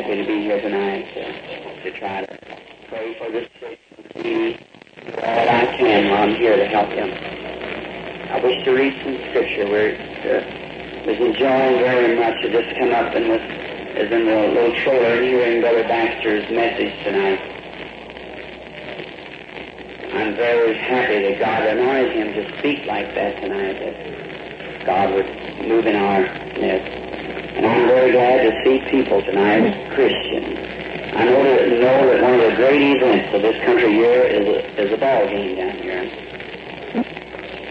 happy to be here tonight uh, to try to pray for this be all I can while I'm here to help them. I wish to read some scripture where uh, was enjoying very much to just come up and was as in the little trailer hearing Brother Baxter's message tonight. I'm very happy that God anointed him to speak like that tonight, that God would move in our midst. And I'm very glad to see people tonight, Christians. I know that, know that one of the great events of this country here is a, is a ball game down here.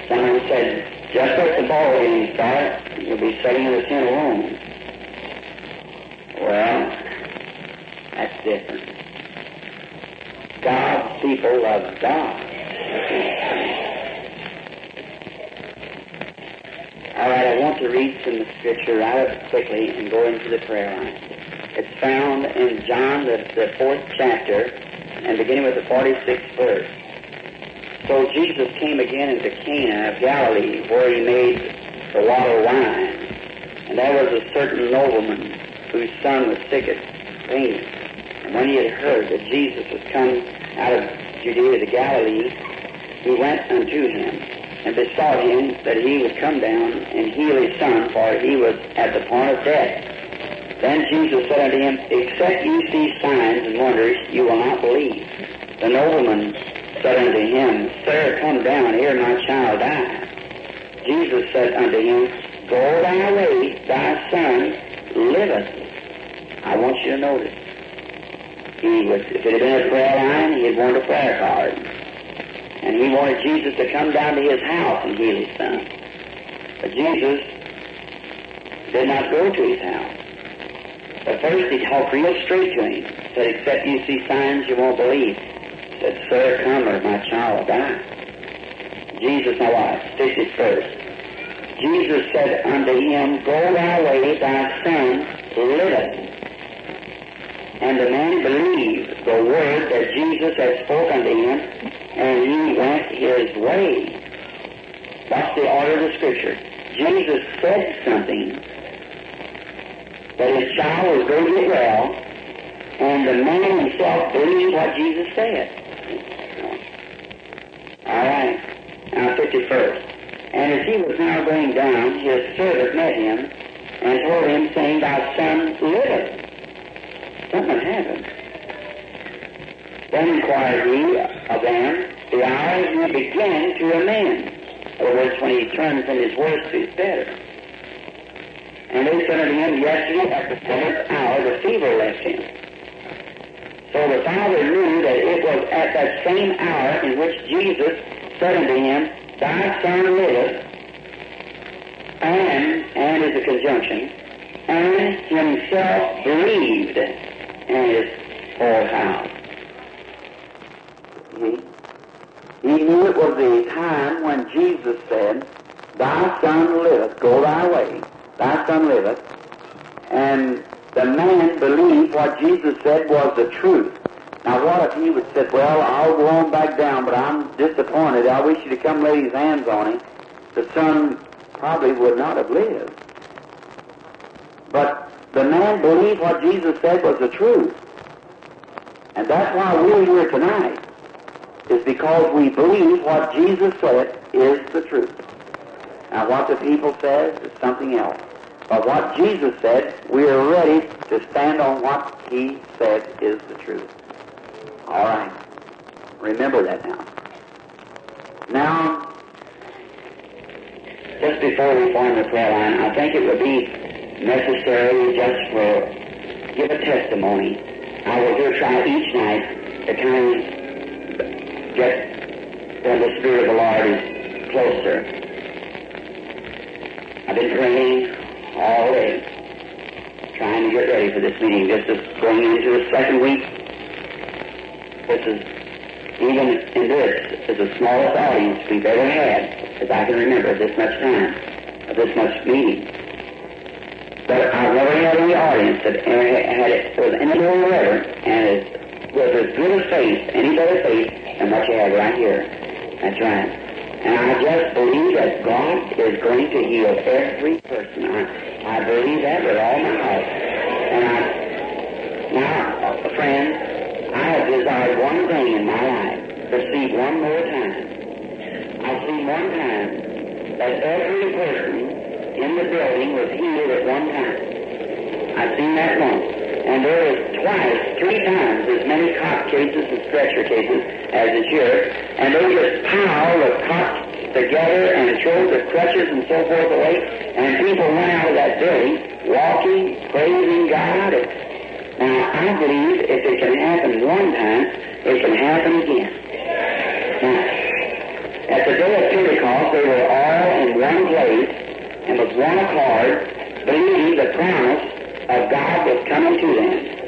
Someone said, just let the ball game start, you'll be sitting in the tent alone. Well, that's different. God's people love God. All right, I want to read some scripture right up quickly and go into the prayer line. It's found in John, the, the fourth chapter, and beginning with the 46th verse. So Jesus came again into Cana of Galilee, where he made the water wine. And there was a certain nobleman whose son was sick at pain. And when he had heard that Jesus was come out of Judea to Galilee, he went unto him and besought him that he would come down and heal his son, for he was at the point of death. Then Jesus said unto him, Except ye see signs and wonders, you will not believe. The nobleman said unto him, Sir, come down, ere my child die. Jesus said unto him, Go thy way, thy son liveth. I want you to notice. He was, if it had been a prayer line, he had wanted a prayer card. And he wanted Jesus to come down to his house and heal his son. But Jesus did not go to his house. But first he talked real straight to him. Said, except you see signs, you won't believe. Said, sir, come or my child will die. Jesus, now watch, this is first. Jesus said unto him, Go thy way, thy son liveth. And the man believed the word that Jesus had spoken to him, and he went his way. That's the order of the Scripture. Jesus said something that his child was going to get well, and the man himself believed what Jesus said. All right. Now, 51st. And as he was now going down, his servant met him and told him, saying, Thy son liveth. Something happened. Then inquired he them the hour he begin to amend. In other words, when he turns from his worse to his better. And they said unto him, Yesterday at the seventh hour the fever left him. So the father knew that it was at that same hour in which Jesus said unto him, Thy son liveth, and, and is a conjunction, and himself believed in his whole house. He, he knew it was the time when Jesus said, Thy son liveth, go thy way, thy son liveth, and the man believed what Jesus said was the truth. Now, what if he would said, Well, I'll go on back down, but I'm disappointed. I wish you to come lay his hands on him. The son probably would not have lived. But the man believed what Jesus said was the truth. And that's why we're here tonight, is because we believe what Jesus said is the truth. Now, what the people says is something else. But what Jesus said, we are ready to stand on what He said is the truth. All right. Remember that now. Now, just before we form the prayer line, I think it would be necessary just for give a testimony. I will here try each night to kind of get when the Spirit of the Lord is closer. I've been praying all day, trying to get ready for this meeting. This is going into the second week. This is, even in this, is the smallest audience we've ever had, as I can remember, this much time, of this much meeting. But I've never had any audience that ever had it with any more reverent and it was as good a faith, any better faith, than what you have right here. That's right. And I just believe that God is going to heal every person. I, I believe that with all my heart. And I, Now, friend, I have desired one thing in my life to see one more time. I've seen one time that every person in the building was healed at one time. I've seen that once. And there was twice, three times many cot cases and stretcher cases as is here. And they just piled the cots together and threw the crutches and so forth away. And people went out of that building walking, praising God. Now, I believe if it can happen one time, it can happen again. Now, at the day of Pentecost, they were all in one place and with one accord, believing the promise of God was coming to them.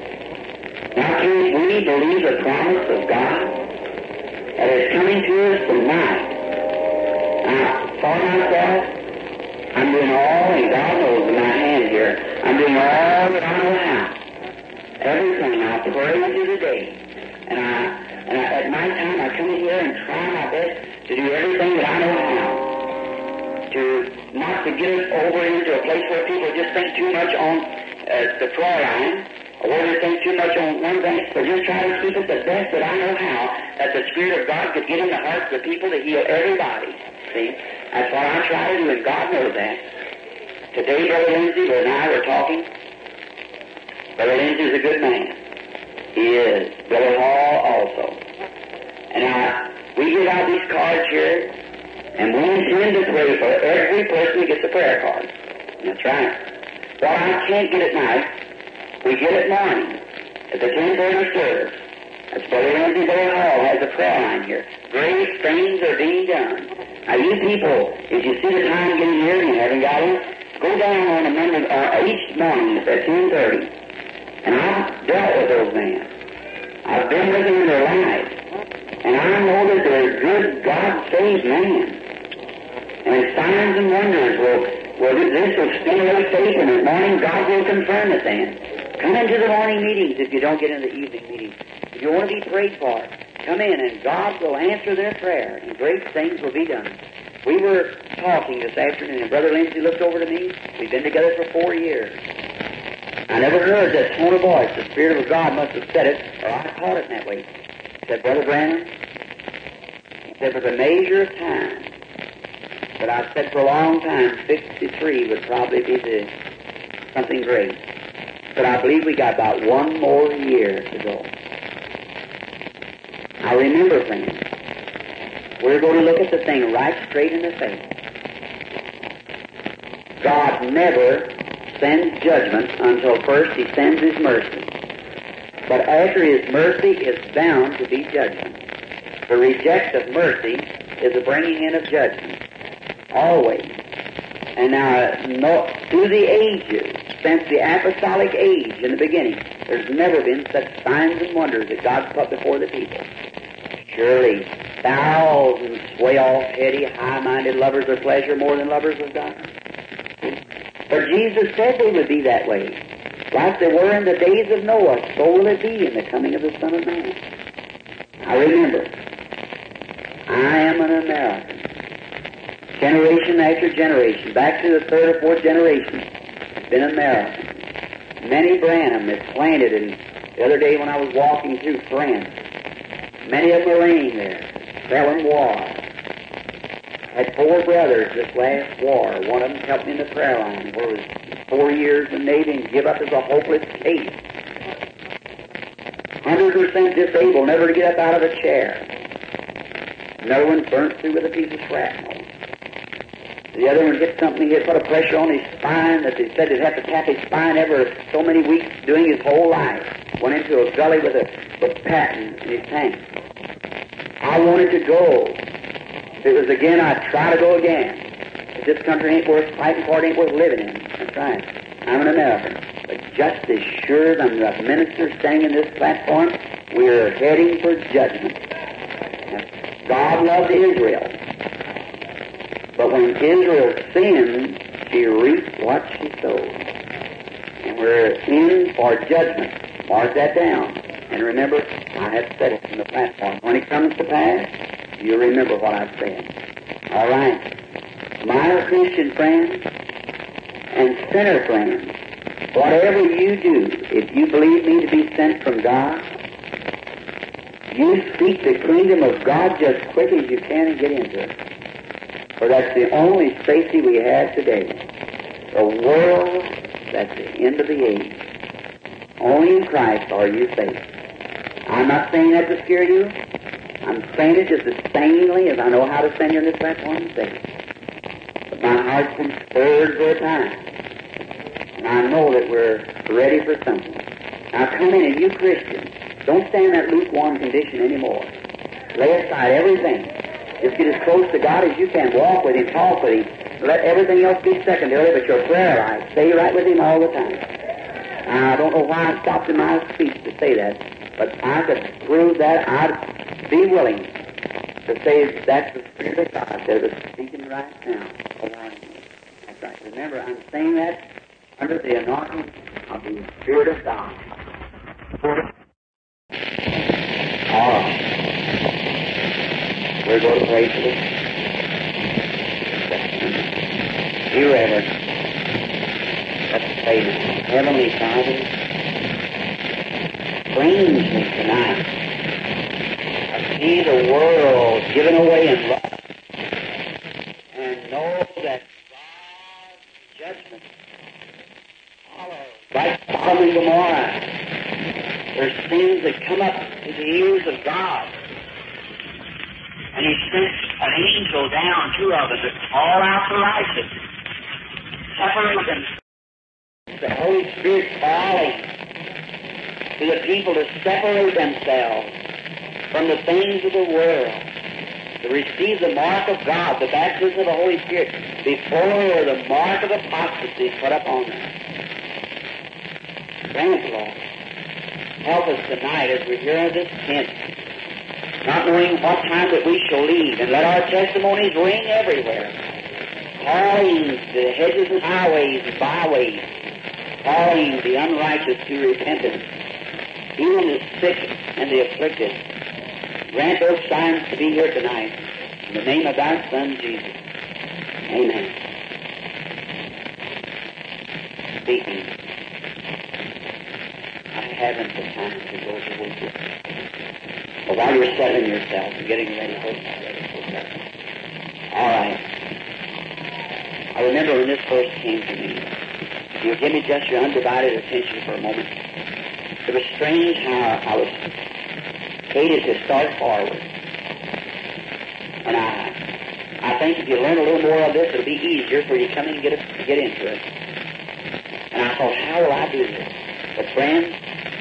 Now, can't we believe the promise of God that is coming to us tonight? Now, for myself, I'm doing all, and God knows in my hand here, I'm doing all that I know how. Everything I pray to the day. And I, and I, at my time, I come in here and try my best to do everything that I know how. To not to get us over into a place where people just think too much on uh, the prayer line, where they think too much on one thing, but just try to keep it the best that I know how, that the Spirit of God could get in the hearts of the people to heal everybody. See? That's what I try to do, and God knows that. Today, Brother Lindsay and I were talking. Brother Lindsay's a good man. He is. Brother Hall also. And I, we give out these cards here, and we intend to pray for every person that gets a prayer card. That's right. What I can't get at night, we get it morning at the 1030 service. That's Brother Lindsay Brother Hall has a prayer line here. Great things are being done. Now, you people, if you see the time getting here and you haven't got it, go down on a Monday, uh, each morning at 1030. And I've dealt with those men. I've been with them in their lives. And I know that they're good, God-saved men. And signs and wonders will, will this will stimulate faith, and in the morning God will confirm it then. Come into the morning meetings if you don't get into the evening meetings. If you want to be prayed for, come in and God will answer their prayer and great things will be done. We were talking this afternoon and Brother Lindsay looked over to me. We've been together for four years. I never heard that tone of voice. The Spirit of God must have said it, or I caught it that way. He said, Brother Branham, he said, for the measure of time, but I've said for a long time, 63 would probably be the something great. But I believe we got about one more year to go. I remember, friends, we're going to look at the thing right straight in the face. God never sends judgment until first He sends His mercy. But after His mercy is bound to be judgment. The reject of mercy is the bringing in of judgment. Always. And now, no, through the ages, since the apostolic age in the beginning, there's never been such signs and wonders that God's put before the people. Surely, thousands sway off heady, high-minded lovers of pleasure more than lovers of God. But Jesus said they would be that way. Like they were in the days of Noah, so will it be in the coming of the Son of Man. I remember, I am an American. Generation after generation, back to the third or fourth generation, been American. Many Branham is planted, and the other day when I was walking through France, many of them are laying there, selling war. Had four brothers this last war. One of them helped me in the prayer line, where was four years in the Navy and give up as a hopeless case. Hundred percent disabled, never to get up out of a chair. Another one burnt through with a piece of shrapnel. The other one hit something, he put a pressure on his spine that they said he'd have to tap his spine every so many weeks doing his whole life. Went into a gully with a with Patton in his tank. I wanted to go. If it was again, I'd try to go again. If this country ain't worth fighting for, it ain't worth living in. That's right. I'm an American. But just as sure as I'm the minister standing in this platform, we're heading for judgment. God loved Israel. But when Israel sinned, she reaped what she sowed. And we're in for judgment. Mark that down. And remember, I have said it from the platform. When it comes to pass, you'll remember what I've said. All right. My Christian friends and sinner friends, Whatever you do, if you believe me to be sent from God, you seek the kingdom of God just as quick as you can and get into it. For that's the only safety we have today. The world that's the end of the age. Only in Christ are you safe. I'm not saying that to scare you. I'm saying it just as sanely as I know how to send you on this platform and say. But my heart's been stirred for a time. And I know that we're ready for something. Now come in and you Christians, don't stay in that lukewarm condition anymore. Lay aside everything. Just get as close to God as you can. Walk with Him, talk with Him. Let everything else be secondary, but your prayer life, stay right with Him all the time. I don't know why I stopped in my speech to say that, but I could prove that I'd be willing to say that's the Spirit of God that is speaking right now. That's right. Remember, I'm saying that under the anointing of the Spirit of God. All right. We're going to pray for this. Be reverent. Let's pray now. Heavenly Father, strangely tonight, I see the world given away in love Gomorrah, there's things that come up to the ears of God. And He sent an angel down, two of them, all out the righteous, separate them. The Holy Spirit calling to the people to separate themselves from the things of the world, to receive the mark of God, the baptism of the Holy Spirit, before the mark of apostasy put upon them. Grant, Lord, help us tonight as we hear this tent, not knowing what time that we shall leave, and let our testimonies ring everywhere, calling the hedges and highways and byways, calling the unrighteous to repentance, healing the sick and the afflicted. Grant those signs to be here tonight. In the name of thy Son, Jesus. Amen. Speaking. Haven't the time to go to worship. But while you're settling yourself and getting ready for All right. I remember when this first came to me. If You give me just your undivided attention for a moment. It was strange how I was hated to start forward. And I I think if you learn a little more of this, it'll be easier for you to come in and get, to get into it. And I thought, how will I do this? But friends,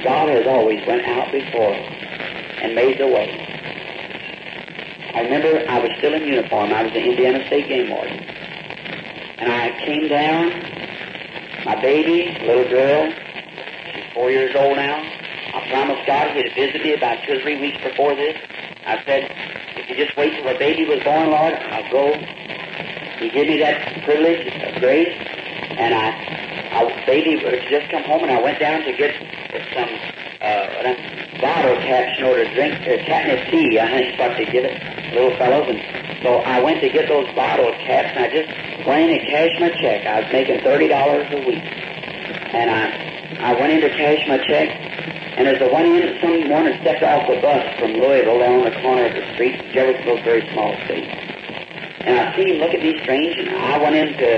God has always went out before and made the way. I remember I was still in uniform. I was the Indiana State Game Warden. And I came down, my baby, little girl, she's four years old now. I promised God he'd visit me about two or three weeks before this. I said, if you just wait till the baby was born, Lord, I'll go. He gave me that privilege of grace, and I, I baby just come home, and I went down to get some uh, bottle caps in order to drink uh, catnip tea. I what they give it, little fellows, and so I went to get those bottle caps, and I just went in and cashed my check. I was making thirty dollars a week, and I I went in to cash my check, and as I went in, someone had stepped off the bus from Louisville down on the corner of the street. Jeffersonville's very small city. And I seen him look at me strange, and I went into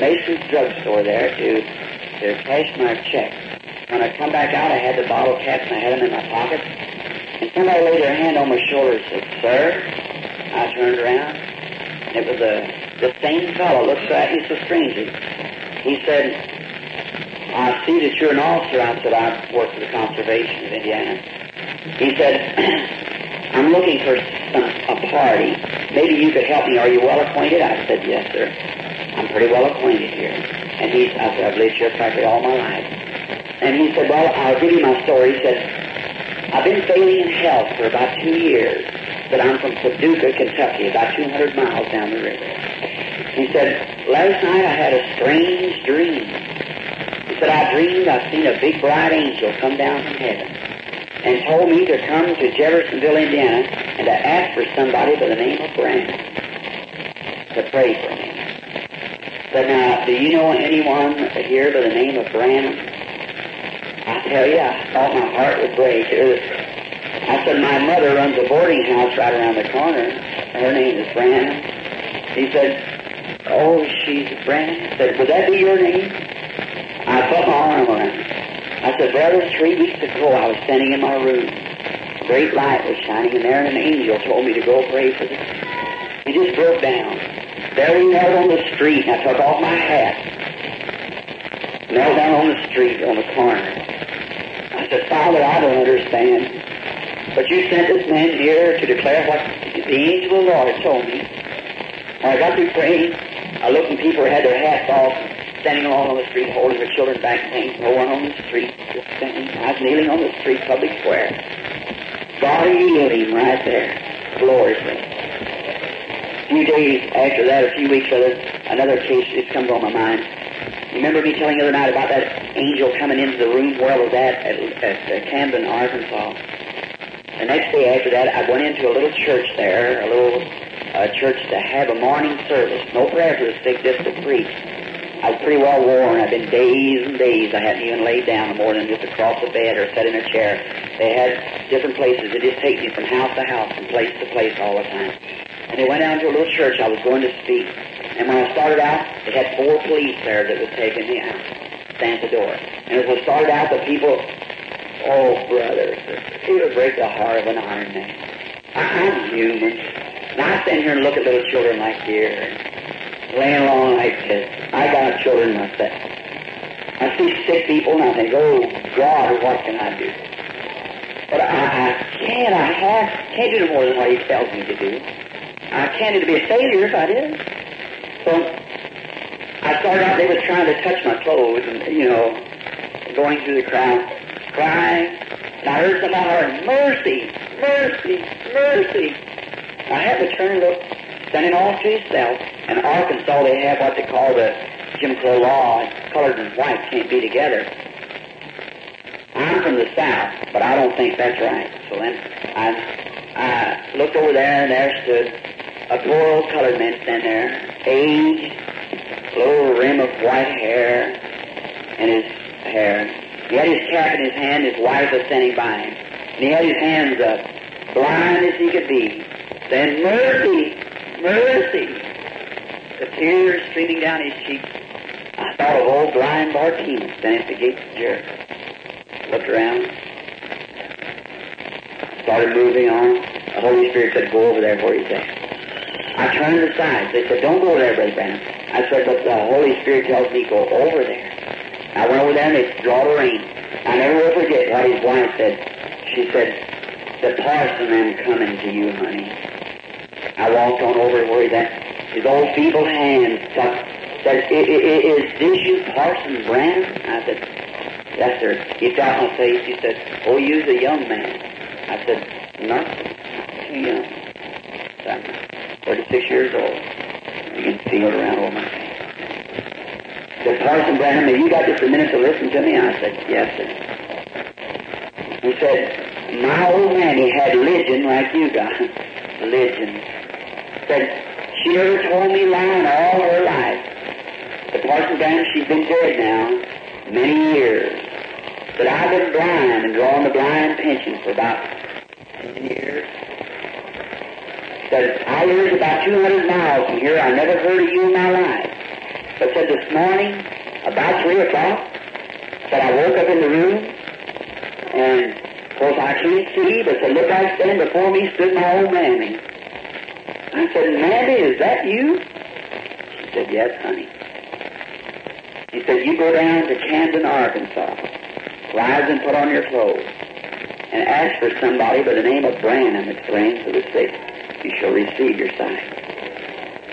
Mason's drugstore there to, to cash my check. When I come back out, I had the bottle caps, and I had them in my pocket. And somebody laid their hand on my shoulder and said, Sir? I turned around, and it was a, the same fellow looks at me so strangely. He said, I see that you're an officer. I said, I work for the Conservation of Indiana. He said, I'm looking for some, a party. Maybe you could help me. Are you well acquainted? I said, yes, sir. I'm pretty well acquainted here. And he, I said, I've lived here practically all my life. And he said, well, I'll give you my story. He said, I've been failing in health for about two years. But I'm from Paducah, Kentucky, about 200 miles down the river. He said, last night I had a strange dream. He said, I dreamed I seen a big bright angel come down from heaven and told me to come to Jeffersonville, Indiana, and to ask for somebody by the name of Branham to pray for me. Said, now, do you know anyone here by the name of Branham? Tell you, I thought my heart would break. Was, I said, my mother runs a boarding house right around the corner. Her name is Branham. He said, oh, she's Branham. I said, would that be your name? I put my arm around him. I said, brother, three weeks ago I was standing in my room. A great light was shining in there, and an angel told me to go pray for them. He just broke down. There he knelt on the street, and I took off my hat. Knelt down on the street on the corner. Said, Father, I don't understand. But you sent this man here to declare what the angel of the Lord told me. When I got through praying, I looked and people had their hats off, standing along on the street, holding their children back, saying, no one on the street, just standing. I was kneeling on the street, public square. God healed him right there, gloriously. A few days after that, a few weeks later, another case just comes on my mind. Remember me telling you the other night about that angel coming into the room where I was at at, at, at Camden, Arkansas. The next day after that, I went into a little church there, a little uh, church to have a morning service. No prayer for the sick, just to preach. I was pretty well worn. I've been days and days. I hadn't even laid down more than just across the bed or sat in a chair. They had different places. They just take me from house to house and place to place all the time. And they went down to a little church I was going to speak. And when I started out, they had four police there that was taking me out. Stand the door. And as I started out, the people, oh, brother, it would break the heart of an iron man. I'm human. And I stand here and look at little children like here, laying along like this. I got children myself. I see sick people and I think, oh, God, what can I do? But I, I can't. I have, can't do more than what He tells me to do. I can't to be a failure if I did. So I started out, they was trying to touch my clothes and, you know, going through the crowd, crying. And I heard somebody hollering, mercy, mercy, mercy. I had to turn and look, standing all to himself. In Arkansas, they have what they call the Jim Crow law. Colored and white can't be together. I'm from the South, but I don't think that's right. So then I, I looked over there, and there stood a poor old colored man standing there, aged, little rim of white hair in his hair. He had his cap in his hand, his wife was standing by him. And he had his hands up, blind as he could be, saying, Mercy, mercy. The tears streaming down his cheeks. I thought of old blind Bartimaeus standing at the gates of. Looked around, started moving on. The Holy Spirit said, Go over there where he's at. I turned aside. They said, Don't go there, Brother Branham. I said, But the Holy Spirit tells me go over there. I went over there and they draw the rein. I never will forget what his wife said. She said, The parson am coming to you, honey. I walked on over where he's. His old feeble tucked. Said, "I- I- I- Is this you, Parson Branham? I said, Yes, sir. He tapped my face. He said, Oh, you's a young man. I said, Not too young. I'm 36 years old. You can feel it around over my face. Said, Parson Branham, have you got just a minute to listen to me? I said, Yes, sir. He said, My old man, he had religion like you got. Religion. Said, she never told me lying all her life. The Parson Branham, she's been dead now many years. But I've been blind and drawing the blind pension for about 10 years. Said, I live about 200 miles from here. I never heard of you in my life. But said this morning, about 3 o'clock, said I woke up in the room, and of course I can't see, but said, look out standing before me stood my old mammy. I said, Mammy, is that you? She said, yes, honey. He said, you go down to Camden, Arkansas. Rise and put on your clothes. And ask for somebody by the name of Branham that's praying for the sick. You shall receive your sight.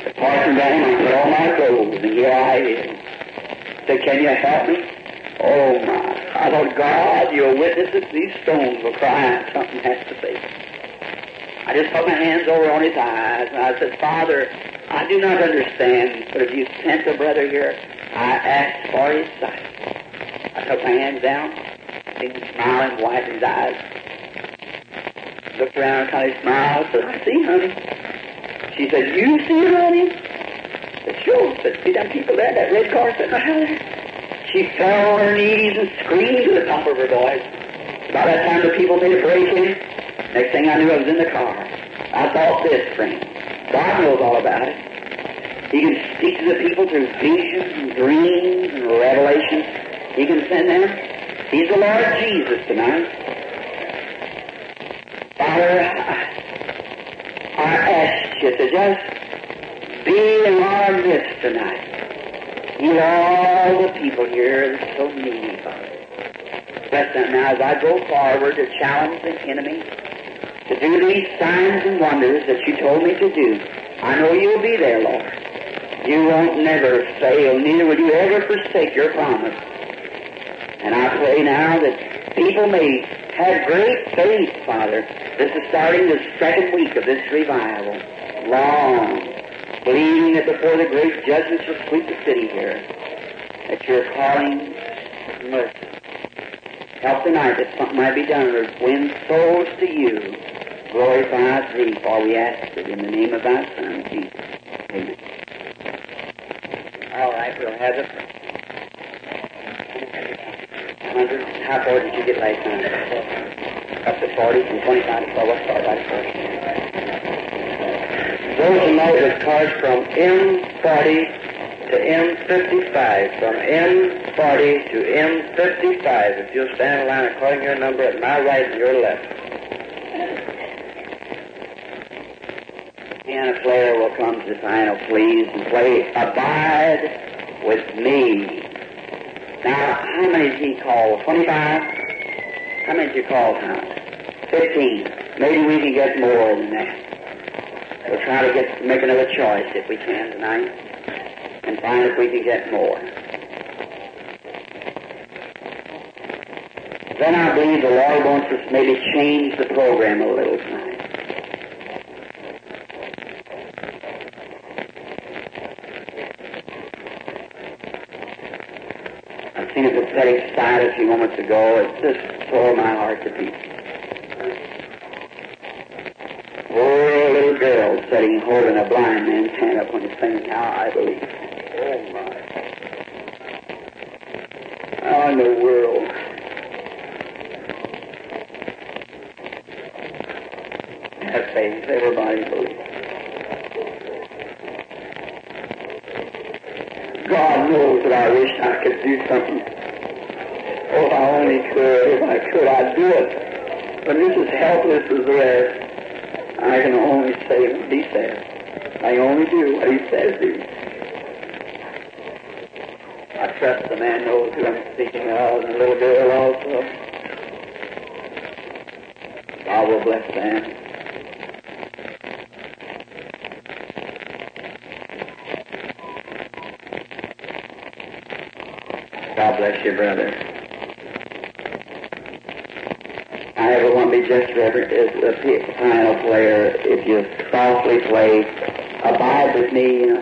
The parson Branham, I put on my clothes, and here I am. Said, can you help me? Oh, my. I thought, God, you're a witness that these stones will cry out. Something has to say. I just put my hands over on his eyes, and I said, Father, I do not understand, but if you sent the brother here, I asked for his sight. I took my hands down, He him smiling, wiped his eyes. Looked around, kind of smiled, said, I see, honey. She said, You see, honey? I said, Sure. I said, See them people there, that red car sitting? She fell on her knees and screamed to the top of her voice. By that time, the people made a break in. Next thing I knew, I was in the car. I thought this, friend. God knows all about it. He can speak to the people through visions and dreams and revelations. He can send them. He's the Lord Jesus tonight. Father, I ask you to just be in our midst tonight. Heal all the people here are so needy, Father. Bless them now as I go forward to challenge the enemy to do these signs and wonders that you told me to do. I know you'll be there, Lord. You won't never fail, neither will you ever forsake your promise. And I pray now that people may have great faith, Father. This is starting the second week of this revival. Long, believing that before the great judgment shall sweep the city here, that you're calling mercy. Help tonight that something might be done to win souls to you. Glorify thee, for we ask it in the name of thy Son, Jesus. Amen. All right, we'll have it. How far did you get last time? Up to 40, from 25 to 12. Let's start right at first. Those tonight with cards from M40 to M55. From M40 to M55. If you'll stand in line according to your number at my right and your left. Piano player will come to the piano, please, and play Abide with Me. Now, how many did he call? 25? How many did you call, Tom? 15. Maybe we can get more than that. We'll try to get make another choice if we can tonight and find if we can get more. Then I believe the Lord wants us maybe change the program a little tonight. I've seen a a few moments ago. It just tore my heart to pieces. Poor little girl sitting holding a blind man's hand up on his thing. Now I believe. Oh my. How in the world? Have faith. Everybody believes. God knows that I wish I could do something. If I could. I'd do it. But this is helpless as the rest. I can only say what he says. I only do what he says. I trust the man knows who I'm speaking of, and the little girl also. God will bless them. God bless you, brother. I just reverent as a piano player. If you softly play, abide with me, you know.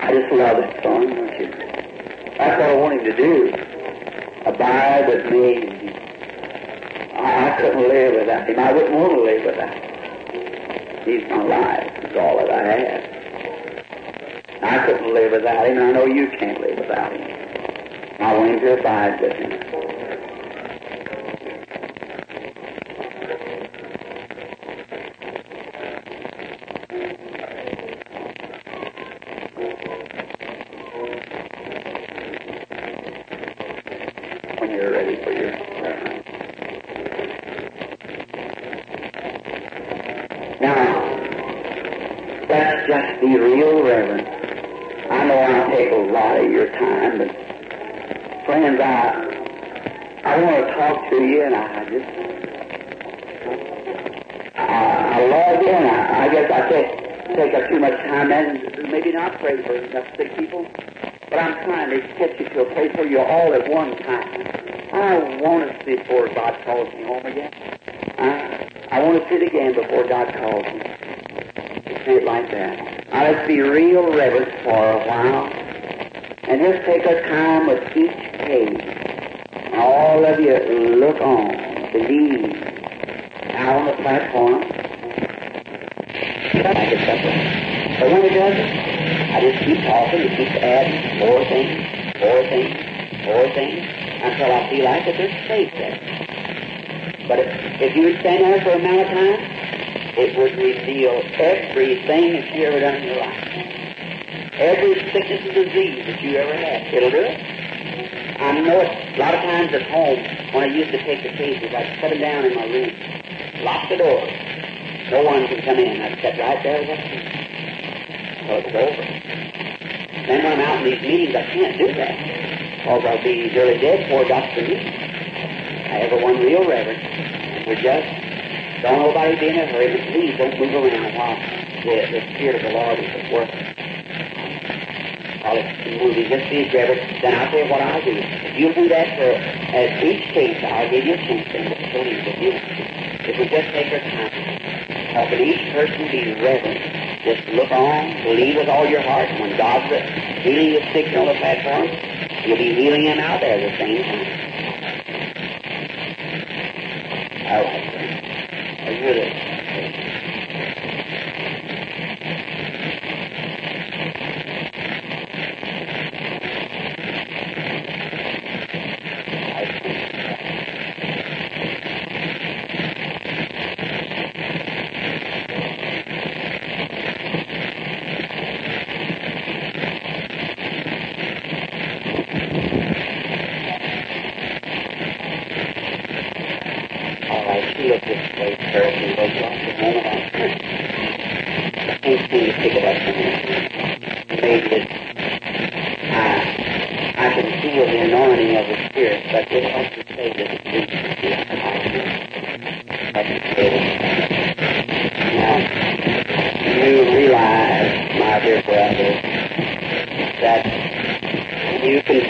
I just love that song, don't you? That's what I want him to do. Abide with me. I, I couldn't live without him. I wouldn't want to live without him. He's my life. It's all that I have. I couldn't live without him, I know you can't live without him. I want him to abide with him. When you're ready for your prayer. Now, let's just be real reverent. I know I take a lot of your time, but friends, I I want to talk to you, and I just I, I love you, and I, I guess I take take up too much time and maybe not pray for enough sick people, but I'm trying to get you to a place where you're all at one time. I want to see before God calls me home again. I, I want to sit again before God calls me. To see it like that. Now let's be real reverent for a while and just take our time with each page. And all of you look on, believe. Now on the But when it doesn't, I just keep talking and keep adding more things, more things, more things, until I feel like that there's faith there. But if, if you would stand there for a amount of time, it would reveal everything that you ever done in your life. Every sickness and disease that you ever had. It'll do it. I know it a lot of times at home when I used to take the cases, I'd set them down in my room, lock the door. No one can come in. I'd sit right there with that. So it was over. Then when I'm out in these meetings, I can't do that. Or I'll be nearly dead before Dr. Me. I have a one real reverend. And we're just, don't nobody be in a hurry, but please don't move around while the, the Spirit of the Lord is at work. It's moving, just be reverent. Then I'll tell you what I'll do. If you'll do that for at each case, I'll give you a chance we'll believe if you if we just take our time, helping each person be reverent, just look on, believe with all your heart. When God's healing the sick on the platform, you'll be healing him out there at the same time. All right, friend. Are you with us? All right, you look this way first and go off the moment I turn. I can't seem to pick it up from here. Maybe it's, I, I can feel the anointing of the Spirit, but it has to say that it's been That's it. Now, you realize, my dear brother, that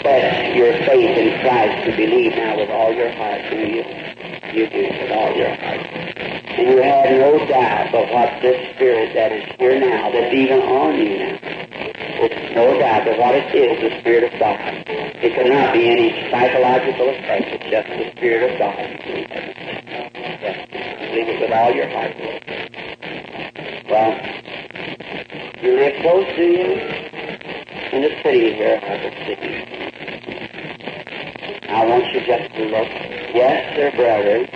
you confess your faith in Christ to believe now with all your heart, do you? You do with all your heart. And you have no doubt but what this Spirit that is here now, that's even on you now, it's no doubt that what it is, the Spirit of God. It cannot be any psychological effect, it's just the Spirit of God. Yes, believe it with all your heart. Well, you live close to you in the city here, Harvard City. I want you just to look. Yes, brother.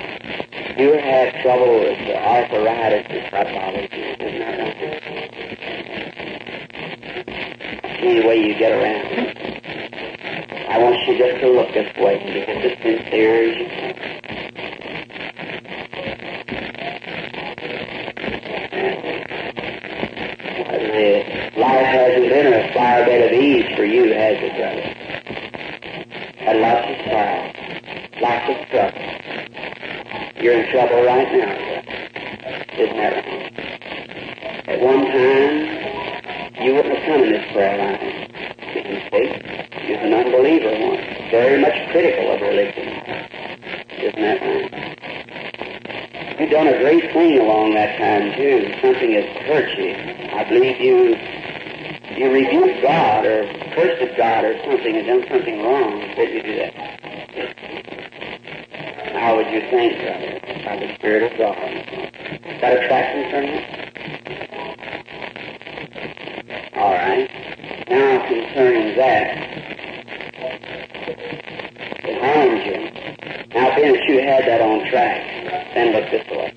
You have trouble with the arthritis bothers you. Isn't that? Any way you get around. I want you just to look this way and get as sincere as you can. Life hasn't been a flower bed of ease for you, has it, brother? Had lots of sorrow, lots of trouble. You're in trouble right now, brother. Isn't that right? At one time, you wouldn't have come in this prayer line. You see, you're an unbeliever once, very much critical of religion. Isn't that right? You've done a great thing along that time too. Something has hurt you. I believe you you rebuked God or cursed at God or something and done something wrong. Did you do that? How would you think, brother? By the Spirit of God. Got a track concerning it? All right. Now concerning that, it harmed you. Now, being that you had that on track, then look this way.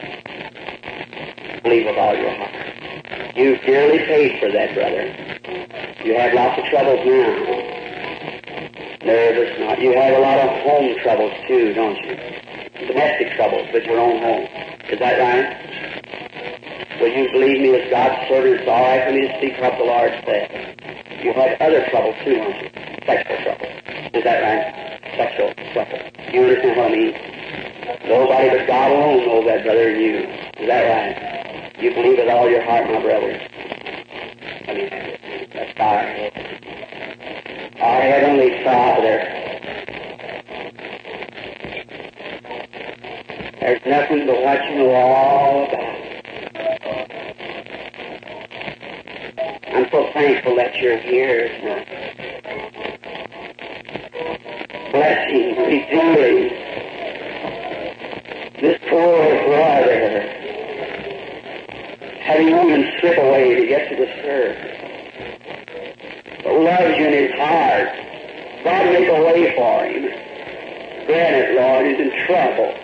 Believe with all your heart. You dearly paid for that, brother. You have lots of troubles now. Nervous, not. You have a lot of home troubles too, don't you? Domestic troubles with your own home. Is that right? Will you believe me as God's servant? It's all right for me to speak what the Lord said. You have other troubles too, don't you? Sexual trouble. Is that right? Sexual trouble. You understand what I mean? Nobody but God alone knows that, brother, and you. Is that right? You believe with all your heart, my brother. I mean, that's our head. Our Heavenly Father. But what you all about. I'm so thankful that you're here tonight. Blessing, revealing this poor brother having even slip away to get to the service. loves you in his heart. God make a way for him. Grant it, Lord, he's in trouble.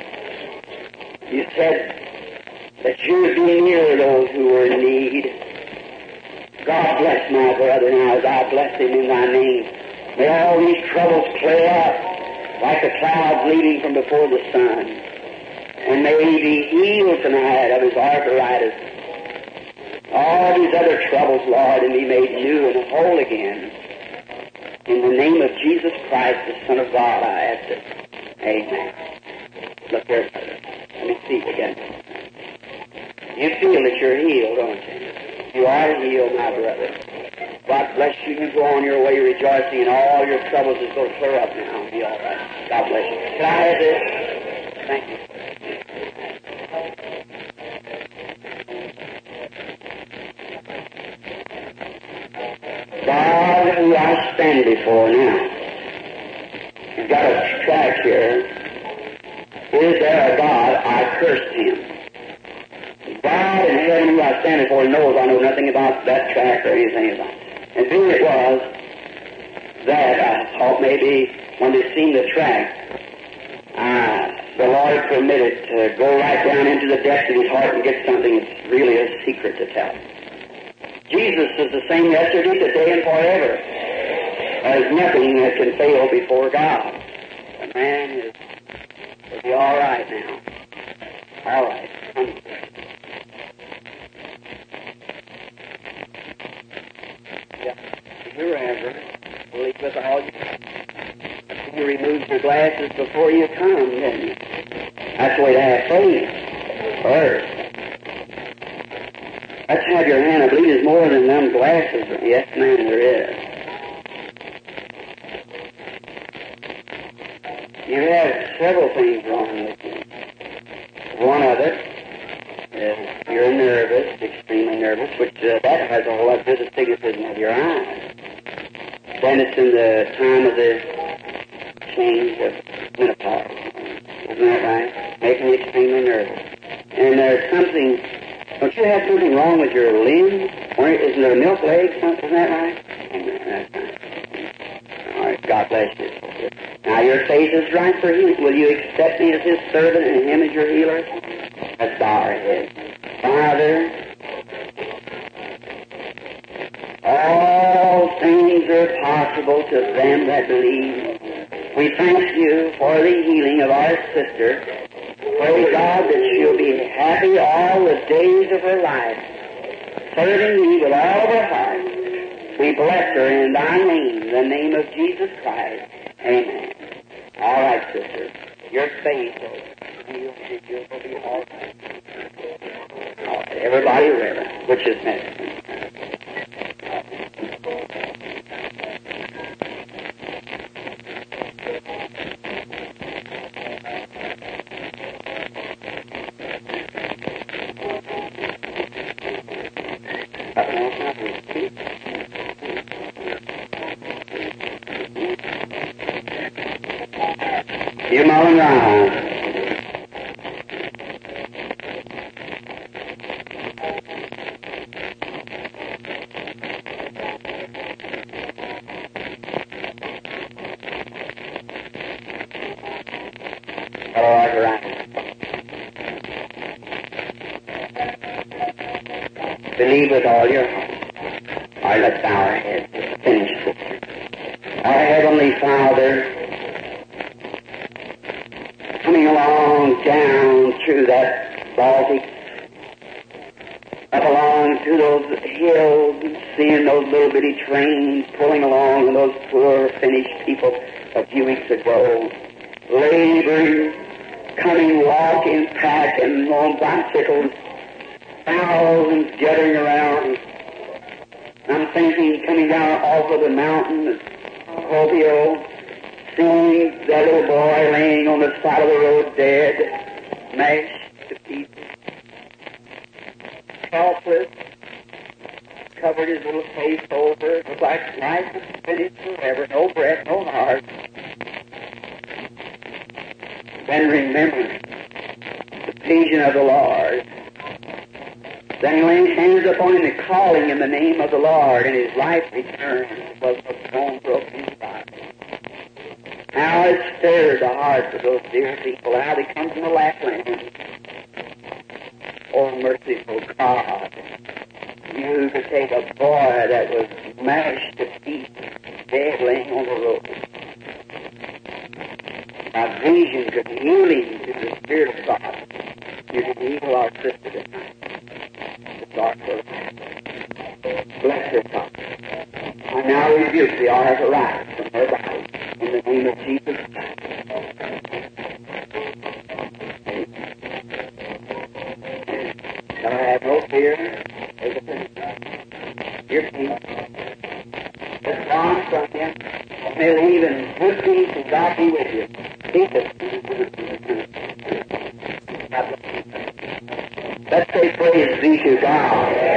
You said that you would be near those who were in need. God bless my brother now as I bless him in thy name. May all these troubles clear up like a cloud leaving from before the sun. And may he be healed tonight of his arthritis. All these other troubles, Lord, and be made new and whole again. In the name of Jesus Christ, the Son of God, I ask it. Amen. Look here, brother. Let me see again. You feel that you're healed, don't you? You are healed, my brother. God bless you. You go on your way rejoicing, and all your troubles is going to clear up now. Be all right. God bless you. Can I have this? Thank you. God, who I stand before now, You've got a track here. Is there a God? I cursed him. God in heaven who I stand before knows I know nothing about that track or anything about it. And here it was that I thought maybe when they seen the track, uh, the Lord permitted to go right down into the depths of his heart and get something that's really a secret to tell. Jesus is the same yesterday, today, and forever. There's nothing that can fail before God. Man is will be all right now. All right. Yeah. Your Reverend, believe with all you. You removed your glasses before you come, didn't you? That's the way to have faith. First. Let's have your hand. I believe there's more than them glasses. Yes, ma'am, there is. You have several things wrong with you. One of it is you're nervous, extremely nervous, which uh, that has a whole lot to do with the of your eyes. Then it's in the time of the change of menopause. Isn't that right? Making you extremely nervous. And there's something, don't you have something wrong with your limbs? Or isn't there a milk leg? Something, isn't that right? That's right. All right, God bless you. Now your faith is right for Him. Will you accept me as His servant and Him as your healer? Let's bow our heads. Father, all things are possible to them that believe. We thank you for the healing of our sister. Pray God that she'll be happy all the days of her life, serving thee with all of her heart. We bless her in thy name, the name of Jesus Christ. Amen. All right, sister. Your faith will heal you. You'll be all right. Everybody reverend. Which is next? ဒီမောင်က a are twisted night. The dark work. Bless their tongue. I now rebuke the all of wrath from their body in the name of Jesus Christ. Shall I have no fear? There's a finish. Your peace is gone from you. May even good peace and God be with you. you down.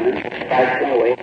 humanamente os tais.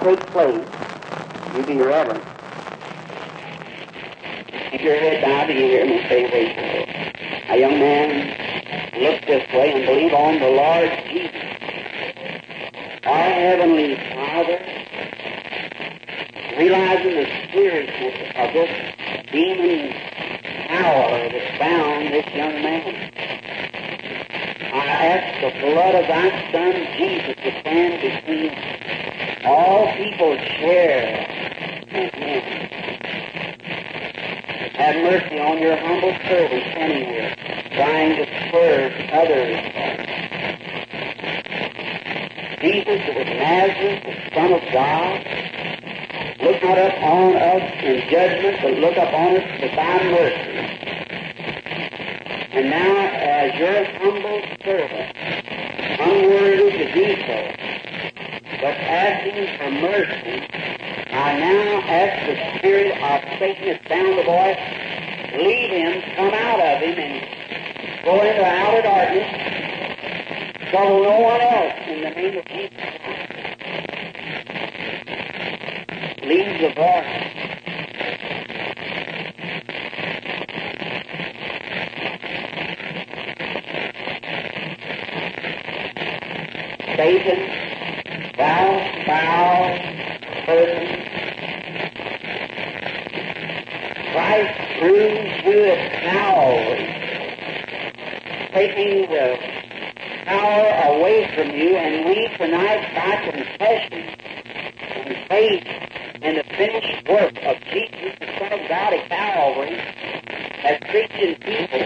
not take place, you be reverent. Keep your head bowed and your ears and stay away judgment, but look upon it divine mercy. And now, as your humble servant, unworthy to do so, but asking for mercy, I now ask the spirit of Satan that's bound the boy, leave him, come out of him, and go into outer darkness, trouble no one else in the name of Jesus Christ. Leave the bar. Taking the power away from you, and we tonight, by confession and faith in the finished work of Jesus, the Son of God at Calvary, as Christian people,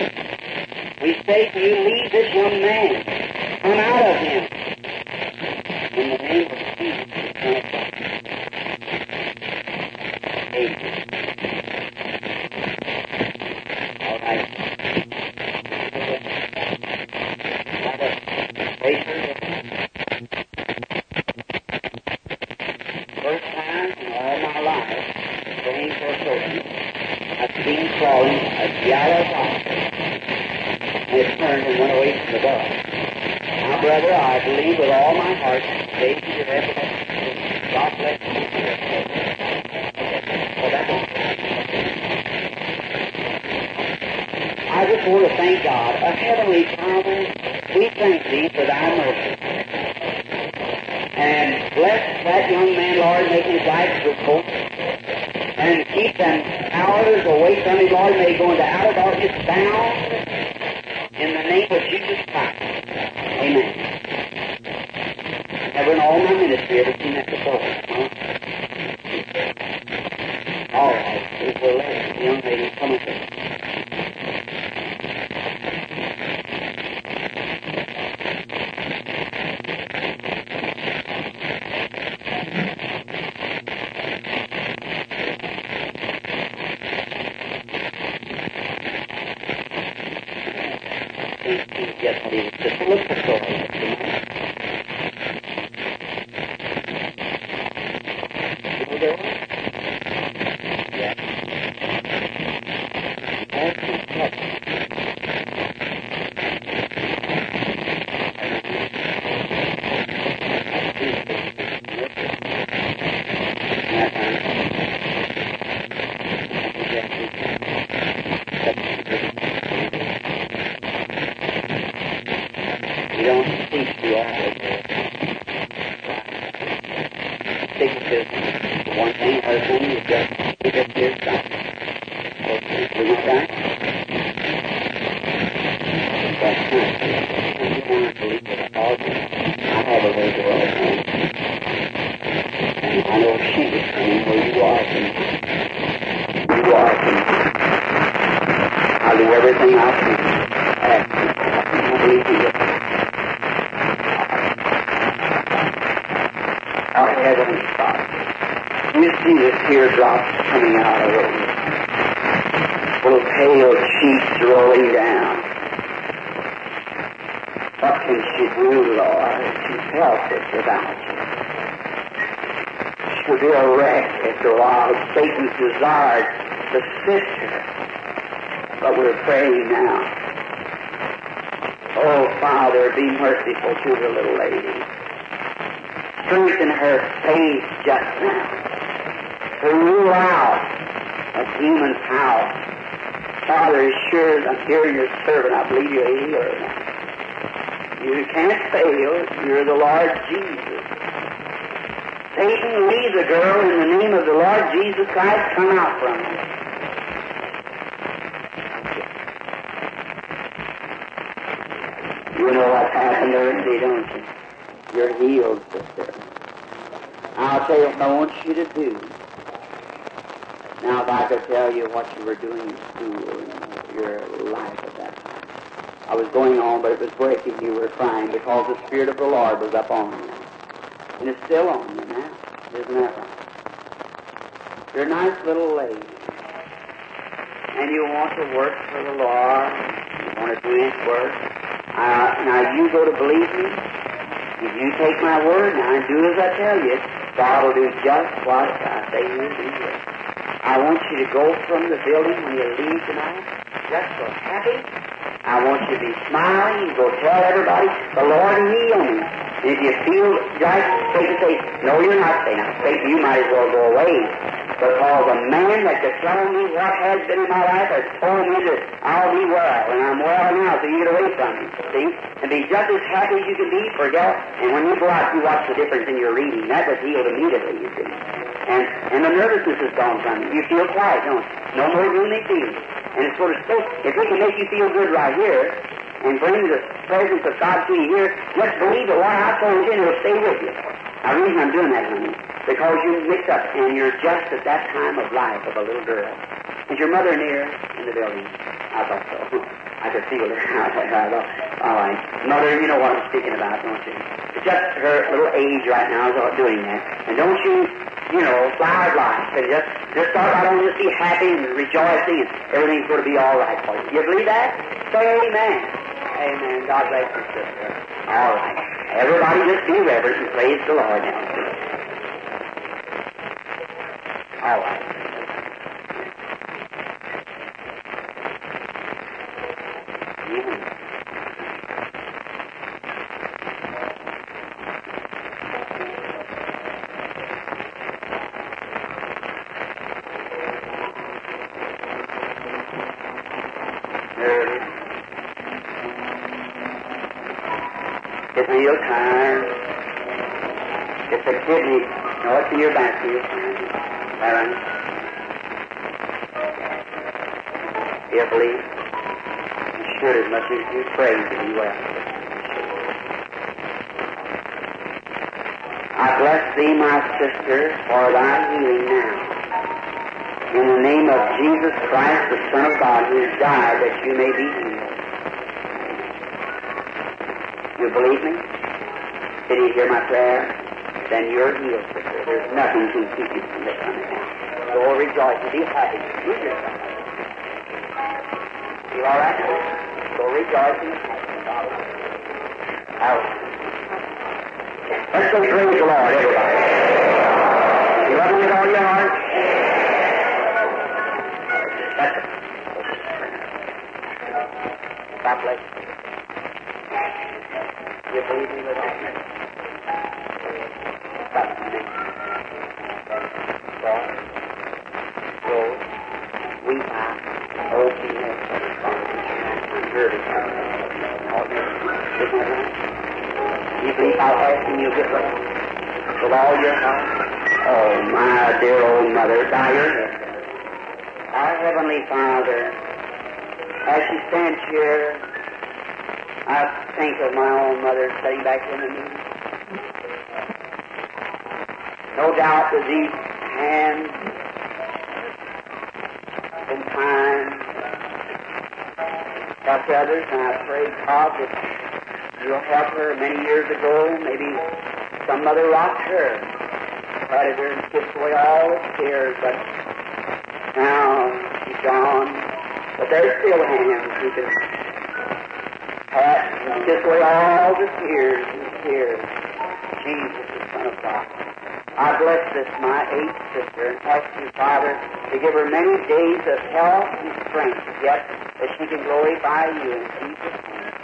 we say to you, leave this young man, come out of him, in the name of Jesus, the Son of God. Amen. All right. First time in all my life, praying for a person, I've seen crawling a yellow box. And it turned and went away from the dog. Now, brother, I believe with all my heart, David, your evidence, God bless you. Well, that's I just want to thank God. A heavenly Father, we thank Thee for Thy mercy. And bless that young man, Lord, make his life fruitful. And keep them powers away from him, Lord. May he go into outer darkness bound in the name of Jesus Christ. Amen. Never in all my ministry ever seen that before. Huh? All right. Here's the lady, the young lady coming to us. Yes, he was just a little story. You know there was? Yeah. That's the You don't think you are. Sicknesses, one thing, other thing, you just, you just hear something. Okay, you know that? But, huh, you want to believe it all. I have a way to all things. And I know she was coming where you are tonight. You are tonight. I'll do everything I can. Ask you. I believe you. Our Heavenly Father, you see the teardrops coming out of her little pale cheeks rolling down. What can she do, Lord? She's helpless without you. She'll be a wreck Satan's desired to sift her. But we're praying now. Oh, Father, be merciful to the little lady strengthen her faith just now to rule out of human power. Father, as sure as I'm hearing your servant, I believe you're a healer now. You can't fail. You're the Lord Jesus. Satan, leave the girl in the name of the Lord Jesus Christ. Come out from her. You know what's happened already, don't you? You're healed, sister. I'll tell you what I want you to do. Now, if I could tell you what you were doing in school and your life at that time. I was going on, but it was breaking. You were crying because the Spirit of the Lord was up on you. And it's still on you. Isn't that right? You're a nice little lady. And you want to work for the Lord. You want to do His work. Uh, now, you go to believe me. If you take my word now and do as I tell you, God will do just what I say He'll do. I want you to go from the building when you leave tonight just so happy I want you to be smiling. You go tell everybody, the Lord healed me. And if you feel like Satan say, no, you're not Satan. Satan, you might as well go away. Because a man that could tell me what has been in my life has told me that I'll be well, and I'm well now, so you get away from me. See? And be just as happy as you can be, forget. And when you go out, you watch the difference in your reading. That was healed immediately, you see. And, and the nervousness is gone from you. You feel quiet, don't you? No more gloomy feelings. And it's sort of so, if we can make you feel good right here, and bring the presence of God to you here, just believe that what I told you and it'll stay with you. The reason I'm doing that, honey, because you mix up and you're just at that time of life of a little girl. Is your mother near in the building? I thought so. I could feel her. I thought, all right. Mother, you know what I'm speaking about, don't you? It's just her little age right now is doing that. And don't you, you know, fly life and just, just start right on, just be happy and rejoicing and everything's going to be all right for you. You believe that? Say amen. Amen. God bless you, sister. All right. Everybody just be reverent and praise the Lord now. All right. Mhm. There it is. It's real tired. It's a kidney. No, it's in your back here. All right. You believe? You you pray to be well. I bless thee, my sister, for thy healing now. In the name of Jesus Christ, the Son of God, who has died that you may be healed. You believe me? Did you hear my prayer? Then you're healed, sister. There's nothing to keep you from this coming now. Go rejoice and be happy. Do yourself. You all right? Be happy. Out. Let's go praise the Lord, everybody. Him with all your heart? That's. God bless you. You believe me with all your heart? That's the name. God, Lord, we are open your heard it. You believe I'll you'll get right with all your heart? Oh, my dear old mother, your. Our Heavenly Father, as she stands here, I think of my own mother sitting back in the knee. No doubt that these hands in time helped others, and I pray, God, that you'll help her many years ago. Maybe some mother rocked her, patted her and kissed away all the tears, but now she's gone. But there's still hands who can pat and kiss away all the tears and tears. Jesus, the Son of God. I bless this, my eighth sister, and ask you, Father, to give her many days of health and strength, yet that she can glorify you in Jesus' name.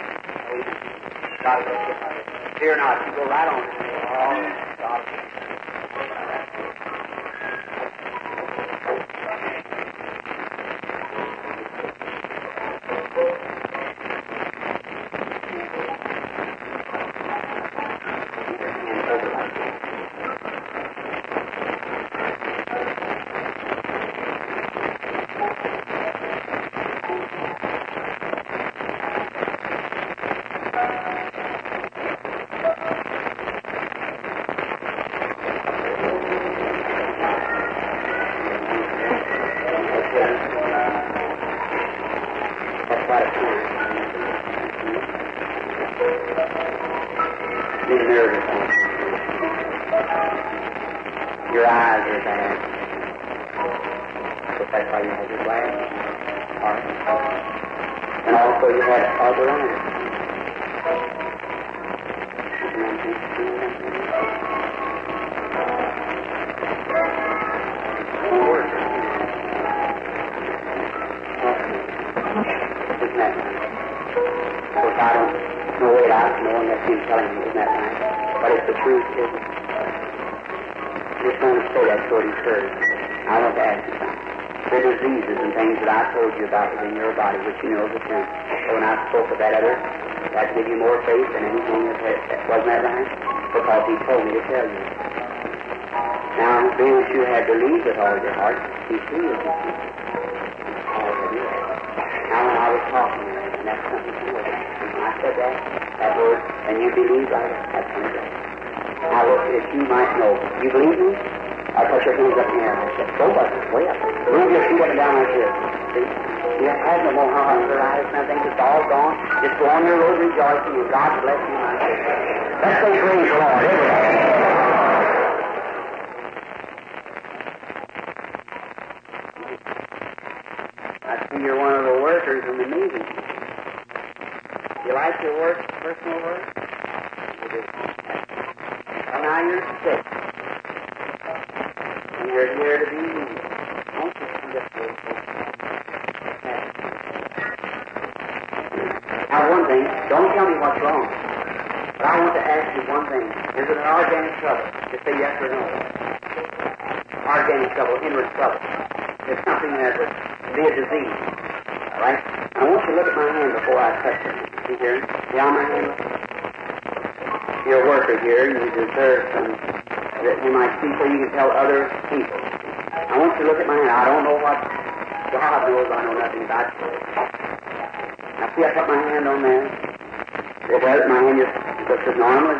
God bless you, Fear not, you go right on. Oh, God Just want to say that so it encourage. I want to ask you something. The diseases and things that I told you about within your body, which you know the truth. So when I spoke of that other, that give you more faith than anything that, wasn't that right? Because he told me to tell you. Now, being that you had believed with all your heart, he's healed you. All of you. Now, when I was talking, and that's something to. And when I said that, that word, and you believe right, that's something. Now, look, that you might know. You believe me? I put your hands up in the air. I said, go up, way up. Move your feet up and down like this. See? You have no more hunger, eyes, nothing. It's all gone. Just go on your road rejoicing, and God bless you, my sister. Let's say praise the Lord, everybody. I you're one of the workers in the meeting. You like your work, personal work? You do. Well, now you're sick. And you're here to be healed. Won't you come this way? Now, one thing, don't tell me what's wrong. But I want to ask you one thing. Is it an organic trouble? Just say yes or no. Organic trouble, inward trouble. It's something that would be a disease. All right? I want you to look at my hand before I touch it. See here? See how my hand? You're a worker here, you deserve some that you might see so you can tell other people. I want you to look at my hand. I don't know what God knows. I know nothing about it. Now, see, I put my hand on there. It was my hand just as normal.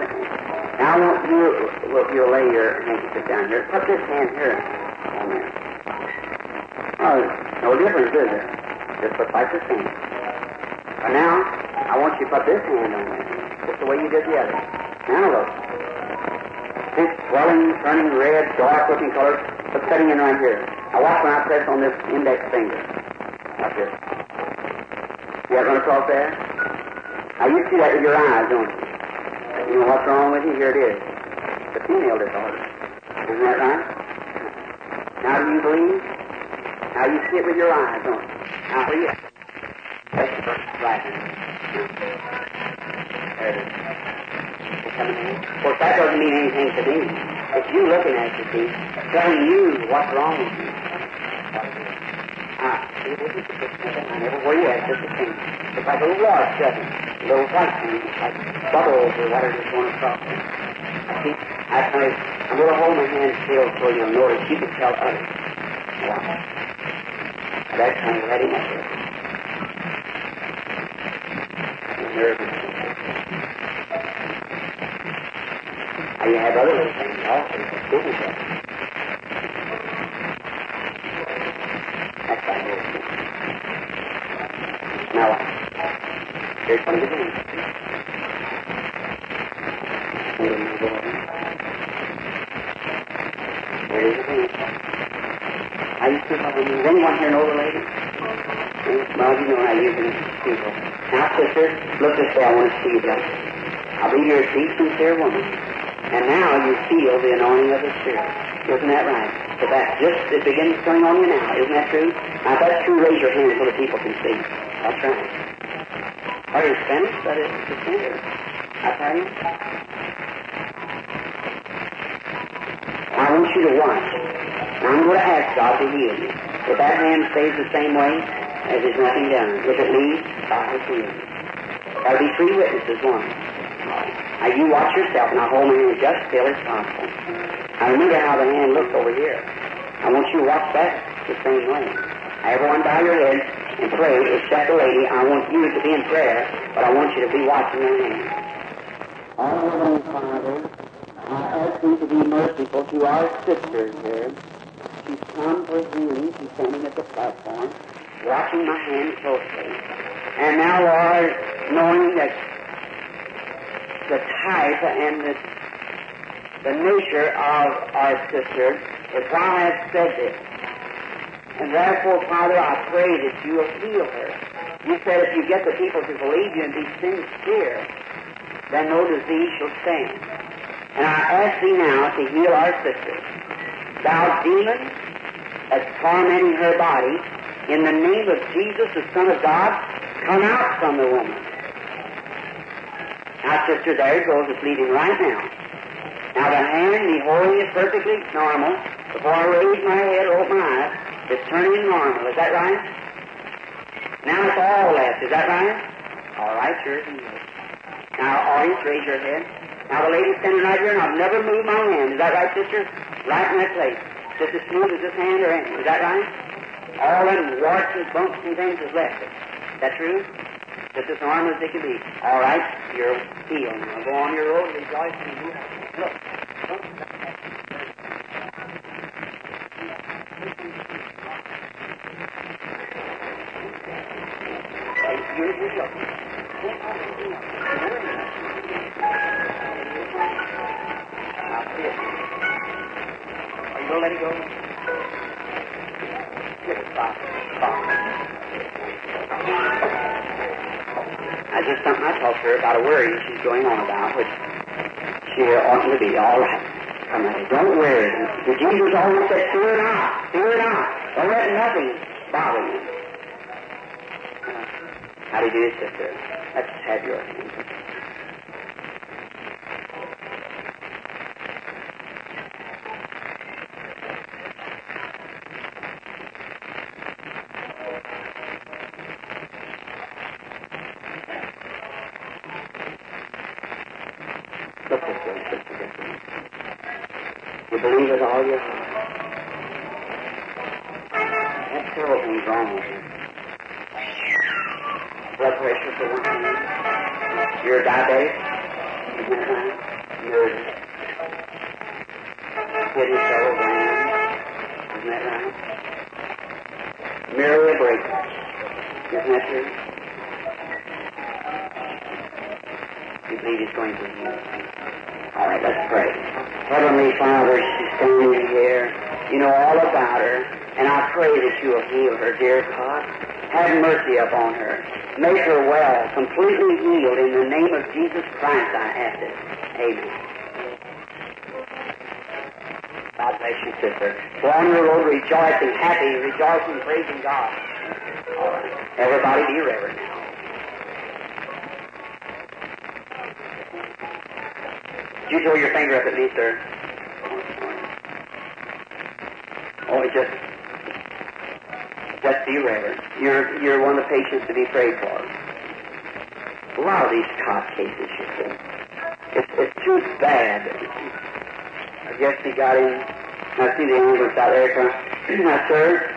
Now, I want you, well, you'll lay your handkerchief down here. Put this hand here on there. Oh, no difference, is it? Just looks like the same. But now, I want you to put this hand on there, just the way you did the other. Now look. This swelling, turning red, dark looking color, but setting in right here. Now watch when I press on this index finger. Like this. See that run across there? Now you see that with your eyes, don't you? You know what's wrong with you? Here it is. The female disorder. Isn't that right? Now do you believe? Now you see it with your eyes, don't you? Now where you? That's right. There it is. Of course, that doesn't mean anything to me. It's you looking at you, see, telling you what's wrong with you. Ah, see, this is and everywhere you at, just the same. It's like a little water shedding, a little white thing, like bubbles or whatever is going across it. See, I kind of, I'm going to hold my hand still so you'll notice you can tell others. Wow. That's kind of there. Nervous. You have other little things also. That. That's like this. Now what? I used to Does anyone here know the lady? Well, you know. Now, sister, look this way. I want to see you just. I believe you're a sincere woman. And now you feel the anointing of the Spirit. Isn't that right? So that just it begins coming on you now. Isn't that true? Now, if that's true, raise your hand so the people can see. That's right. Are you Spanish? That is the center. Italian? I want you to watch. I'm going to ask God to heal you. If that hand stays the same way, there's nothing done. If it leaves, God will heal you. There'll be three witnesses, one. Now you watch yourself, and I'll hold my hand just still as possible. Now remember how the hand looks over here. I want you to watch that the same way. Everyone bow your heads and pray, except the lady. I want you to be in prayer, but I want you to be watching your hand. Our Father, I ask you to be merciful to our sister here. She's come for healing. She's standing at the platform, watching my hand closely. And now, Lord, knowing that the type and the, the nature of our sister is why I have said this. And therefore, Father, I pray that you will heal her. You said if you get the people to believe you and be sincere, then no disease shall stand. And I ask thee now to heal our sister. Thou demon that's tormenting her body, in the name of Jesus, the Son of God, come out from the woman. Now, sister, there goes. It's bleeding right now. Now, the hand, me holding is perfectly normal, before I raise my head or open my eyes, it's turning normal. Is that right? Now it's all left. Is that right? All right, sure. Now, audience, raise your head. Now, the lady's standing right here, and I've never moved my hand. Is that right, sister? Right in that place. Just as smooth as this hand or anything. Is that right? All them warts and bumps and things is left. Is that true? Just as normal as they can be. All right, you're healed now. Go on your road, rejoice, and move. Look. Look. Here's your joke. Now, see it. Are you going to let it go? Give it, stop. Stop. That's just something I talked her about a worry she's going on about, which she oughtn't to be. All right. Come on, don't worry. The Jesus always said, fear not, fear not. Don't let nothing bother you. Uh, how do you do, sister? Let's have your hand. You believe with all your heart. That's several things wrong with you. Blood pressure for one thing. You're a diabetic. You're that right? Nervous. Kidney trouble, brain. Isn't that right? Merely a break. Isn't that true? You believe it's going to heal. All right, let's pray. Heavenly Father, she's standing here. You know all about her, and I pray that you will heal her, dear God. Have mercy upon her. Make her well, completely healed. In the name of Jesus Christ, I ask it. Amen. God bless you, sister. Go on your road rejoicing, happy, rejoicing, praising God. All right. Everybody be reverent You throw your finger up at me, sir. Oh, it just, just be reverent. You're, you're one of the patients to be prayed for. A lot of these cot cases, you see. It's, it's too bad. I guess he got in. I see the ambulance out there. Come. Now, sir,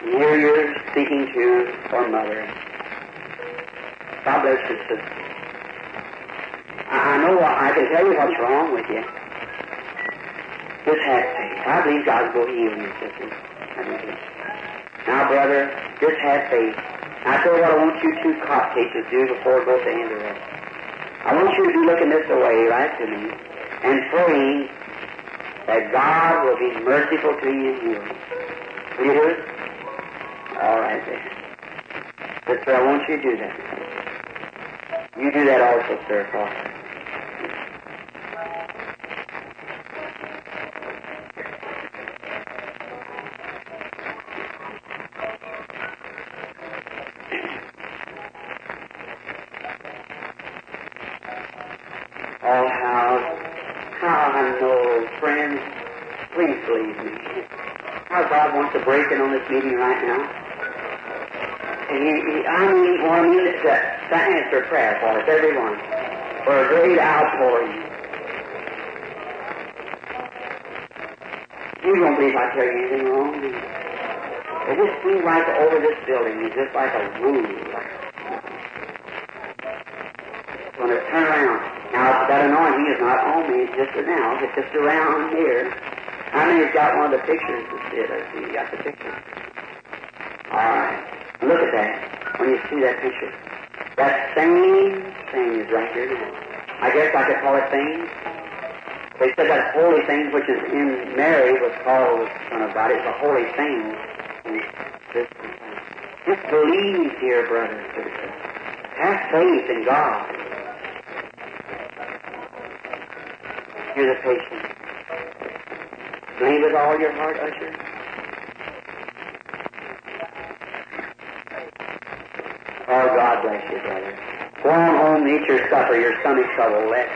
here you're speaking to our mother. God bless you, sister. Know what, I can tell you what's wrong with you. Just have faith. I believe God will heal you, sister. Now, brother, just have faith. I tell you what I want you two cot cases to do before it goes to end of it. I want you to be looking this way, right to me, and praying that God will be merciful to you and heal you. Will you do it? All right, then. Sister, I want you to do that. You do that also, sir, Father. 31 for a great outpouring. You don't believe I tell you anything wrong. It just seems like over this building is just like a room. When it turn around, now that anointing is not on me, it's just around. it's just around here. I mean, he's got one of the pictures that's it. I see you got the picture. All right. Look at that. When you see that picture, that same I guess I could call it things. They said that holy thing which is in Mary was called Son of God. It's a holy thing. Just, believe, dear brother and sister. Have faith in God. You're the patient. Believe with all your heart, Usher. Oh, God bless you, brother. Go on home eat your supper, your stomach trouble bless.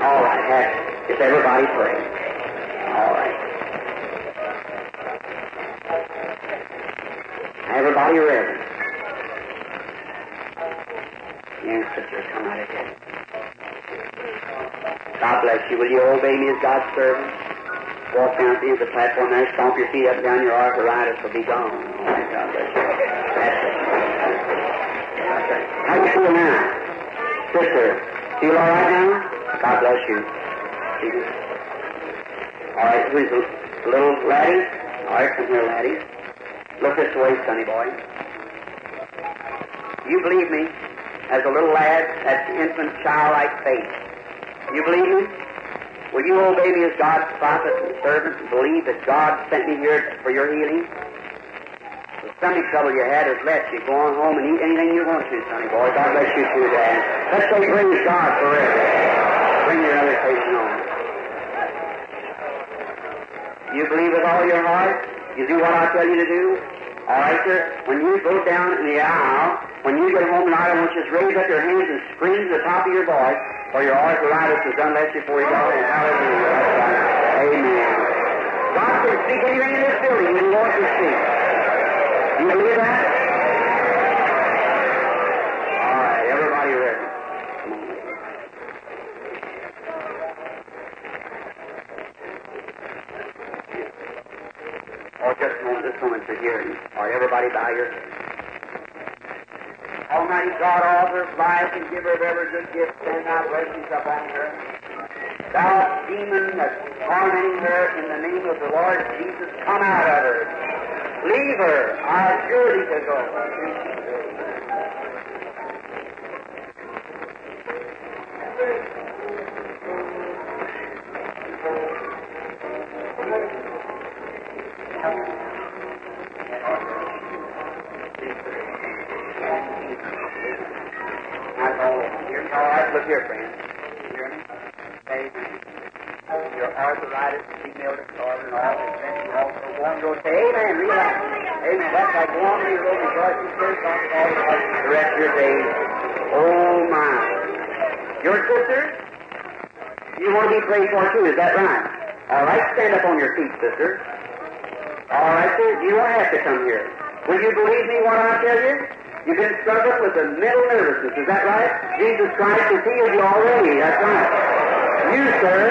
All right, have, if everybody pray. All right. Everybody ready? Yes, sister, come out of. God bless you. Will you obey me as God's servant? Walk down to the platform there, stomp your feet up and down, your arthritis will be gone. Right, God. That's it. That's right. How you feel now? Sister, feel all right now? God bless you. All right, who's the little laddie? All right, come here, laddie. Look this way, sonny boy. You believe me, as a little lad, that's infant, childlike faith. You believe me? Will you obey me as God's prophet and servant and believe that God sent me here for your healing? The stomach trouble you had has left you. Go on home and eat anything you want to, sonny boy. God bless you too, Dad. Let's say praise God forever. Bring your other patient on. You believe with all your heart? You do what I tell you to do? All right, sir. When you go down in the aisle, when you get home tonight, I want you to raise up your hands and scream to the top of your voice, for your arthritis is unless before you go. In. Hallelujah. Amen. God can speak anything in this building when He wants to speak. Do you believe that? All right, everybody ready? Oh, just a moment, this moment for hearing. All right, everybody bow your Almighty God, author of life and giver of every good gift, send thy blessings upon her. Thou demon that's tormenting her in the name of the Lord Jesus, come out of her. Leave her. I assure thee to go. That's right. Look here, friend. You hear me? Amen. Your arthritis, female disorder, and all has been you also go on your say, Amen. Relax. Amen. That's like go on to your road, rejoice in church, talk all the rest of your days. Oh my. Your sister, you want to be prayed for too, is that right? All right, stand up on your feet, sister. All right, sir, you don't have to come here. Will you believe me when I tell you? You've been struggling with the mental nervousness, is that right? Jesus Christ has healed you already, that's right. You, sir,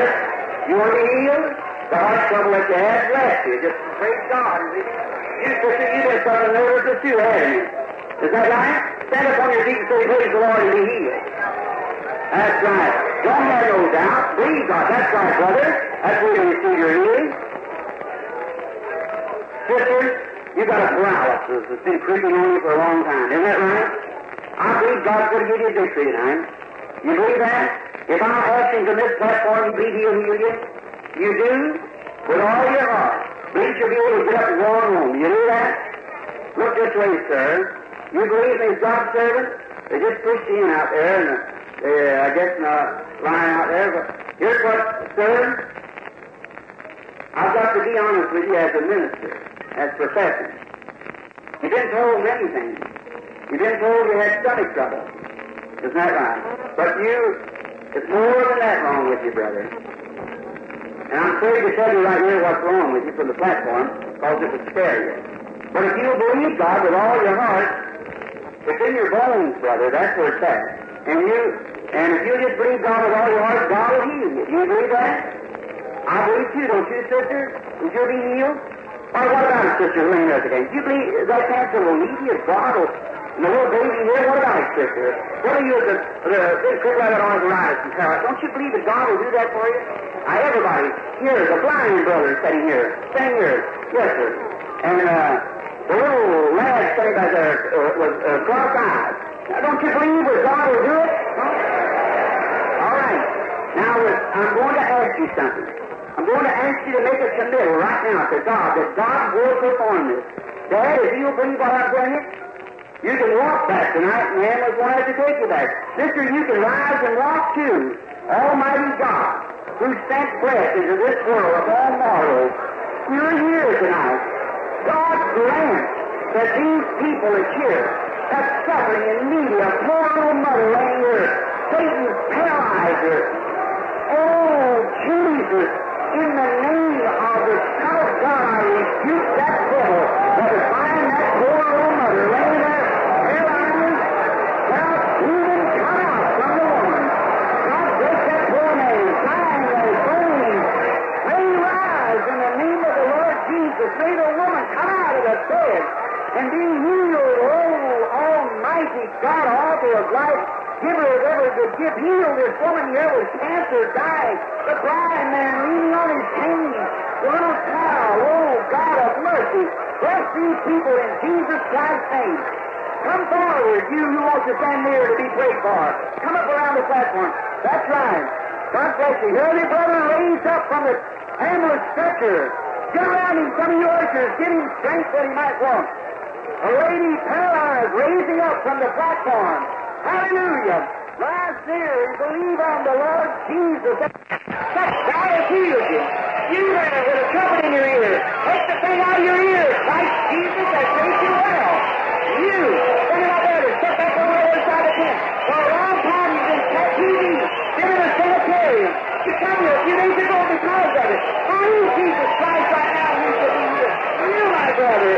you want to be healed? The heart trouble that you had left you. Just praise God. You, sister, you just got a nervousness too, haven't you? Is that right? Stand up on your feet and say, praise the Lord and be healed. That's right. Don't have no doubt. Believe God. That's right, brother. That's where you receive your healing. Sister, you got a paralysis that's been creeping on you for a long time. Isn't that right? I believe God's going to give you victory tonight. You believe that? If I ask him from this platform, you believe he'll heal you? You do? With all your heart. Believe you'll be able to get up and go on home. You do that? Look this way, sir. You believe in God's servant? They just pushed you in out there, and uh, I guess in a line out there. But here's what, sir. I've got to be honest with you as a minister, as professor. you didn't told many things. You've been told you had stomach trouble. Isn't that right? But you, it's more than that wrong with you, brother. And I'm sorry to tell you right here what's wrong with you from the platform, because it would scare you. But if you'll believe God with all your heart, it's in your bones, brother. That's where it's at. And you, and if you just believe God with all your heart, God will heal you. Do you believe that? I believe too, don't you, sister? Would you be healed? Or what about it, sister, today? Do you believe that cancer will leave you God will, and the little baby here? What about it, sister? What are you, the, the big cripple that arthritis and paralysis? Don't you believe that God will do that for you? Now, everybody, here, the blind brother sitting here, sitting here, yes, sir. And, uh, the little lad sitting back there uh, was uh, cross-eyed. Now, don't you believe that God will do it? Huh? All right. Now, I'm going to ask you something. I'm going to ask you to make a committal right now to God that God will perform this. Dad, if you'll believe what I'm telling you, can walk back tonight, and ambulance won't have to take you back. Sister, you can rise and walk too. Almighty God, who sent breath into this world of all mortals, you're here tonight. God grant that these people are here, that's suffering and needy, a poor little mother laying here, Satan's paralyzed her. Oh, Jesus, in the name of the Son of God, I rebuke that devil that is behind that poor little mother laying there, paralyzed. Now, even come out from the woman. God bless that poor man, dying and praying. May he rise in the name of the Lord Jesus. May the woman come out of the bed and be healed. Oh, Almighty God, author of life, giver of ever good gift, this woman here with cancer, dying. The blind man leaning on his cane. The little child, oh God of mercy. Bless these people in Jesus Christ's name. Come forward, you who want to stand near to be prayed for. Come up around the platform. That's right. God bless you. Hear your brother raised up from the ambulance stretcher. Get around him, some of you ushers. Give him strength that he might walk. A lady paralyzed raising up from the platform. Hallelujah. Rise near and believe on the Lord Jesus. That God has healed you. You there with a trumpet in your ear. Take the thing out of your ear. Christ Jesus has made you well. You, send it up there. Step back over the other side of tent. For a long time you've been living in a sanitarium. You come here a few days ago because of it. Believe Jesus Christ right now. You should be healed. You, my brother,